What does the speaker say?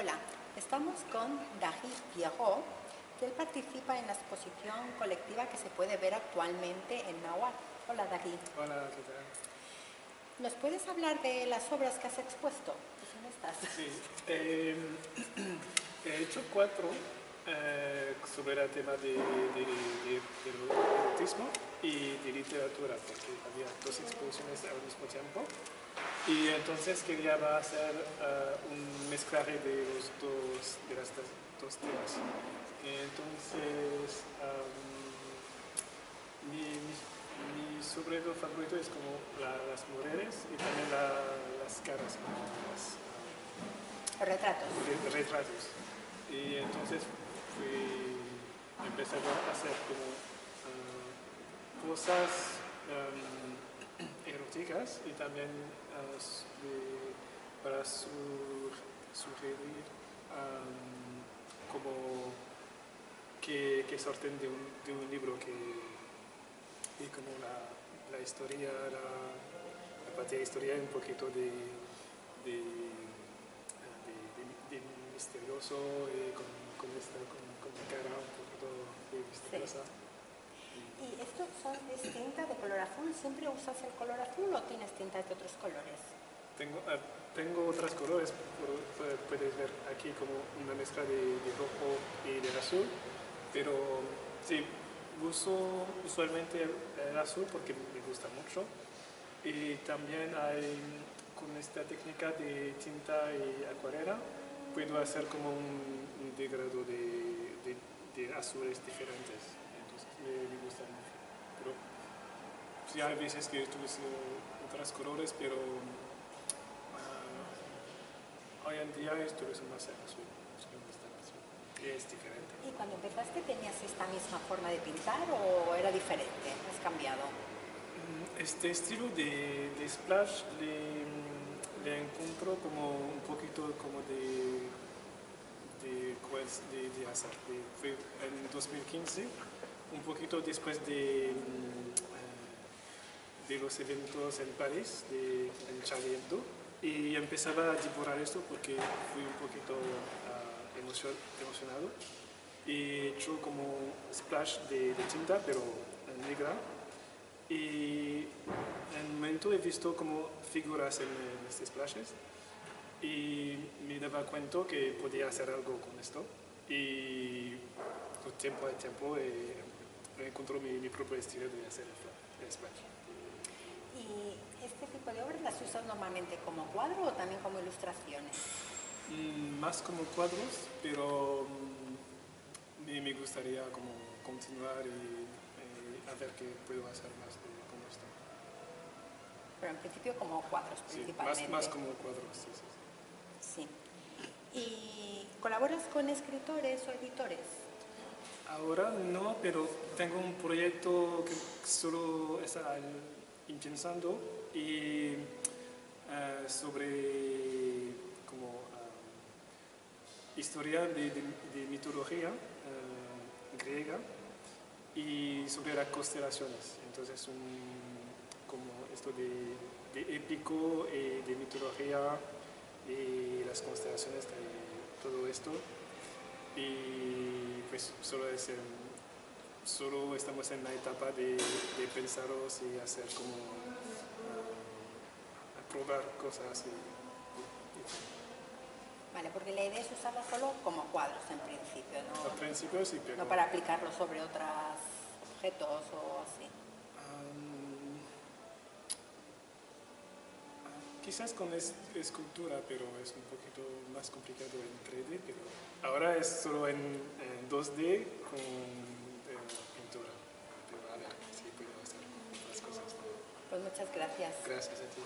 Hola, estamos con David Pierrot, que él participa en la exposición colectiva que se puede ver actualmente en Nahuatl. Hola, David. Hola, ¿qué tal? ¿Nos puedes hablar de las obras que has expuesto? Pues, ¿Dónde estás? Sí, eh, he hecho cuatro eh, sobre el tema de, de, de, del autismo y de literatura, porque había dos exposiciones al mismo tiempo. Y entonces quería hacer eh, un mezclaje de los dos, de las dos temas. Entonces, um, mi, mi, mi sobredo favorito es como la, las mujeres y también la, las caras, como las, retratos. retratos. Y entonces fui, empecé a hacer como ah, cosas am, eróticas y también de- para su- sugerir am, como que, que sorten de un, de un libro que y como la, la historia, la, la parte de historia un poquito de, de, de, misterioso y con, con esta con, con cara un poquito de misteriosa. ¿Y esto son, es tinta de color azul? ¿Siempre usas el color azul o tienes tintas de otros colores? Tengo, ah, tengo otros colores, pu- pu- puedes ver aquí como una mezcla de, de rojo y de azul, pero sí, uso usualmente el azul porque me gusta mucho y también hay con esta técnica de tinta y acuarela puedo hacer como un, un degrado de, de, de azules diferentes, entonces me, me gusta mucho. Pero sí hay veces que utilizo otros colores, pero ah, hoy en día utilizo más el azul, me gusta el azul, y es diferente. ¿Y cuando empezaste tenías esta misma forma de pintar o era diferente? ¿Has cambiado? Mm, Este estilo de, de splash le, le encuentro como un poquito como de, de. De- fue en 2015, un poquito después de, mm, de los eventos en París, de, en Charlie Hebdo, y empezaba a dibujar esto porque fui un poquito ah, emocion- emocionado. He hecho como splash de, tinta, pero negra, y en un momento he visto como figuras en, en estos splashes y me daba cuenta que podía hacer algo con esto. Y con tiempo a tiempo eh, encontré mi, mi propio estilo de hacer el splash. ¿Y este tipo de obras las usas normalmente como cuadro o también como ilustraciones? Mm, más como cuadros, pero mm, me, me gustaría como continuar y, eh, a ver qué puedo hacer más de, con esto. Pero en principio como cuadros Sí, principalmente. más, más como cuadros, sí, sí. ¿Y colaboras con escritores o editores? Ahora no, pero tengo un proyecto que solo está empezando y eh, sobre como ah, historia de, mitología eh, griega y sobre las constelaciones. Entonces, un, como esto de, de épico y de mitología y las constelaciones de todo esto. Y pues solo es solo estamos en la etapa de, de pensaros y hacer como ah, probar cosas y, Vale, porque la idea es usarlo solo como cuadros en principio, y al ¿no? principio sí, pero No para aplicarlo sobre otros objetos o así. Quizás con es- escultura, pero es un poquito más complicado en 3D, pero ahora es solo en, en 2D con eh, pintura. Pero a ver si puedo hacer otras cosas. Pues muchas gracias. Gracias a ti.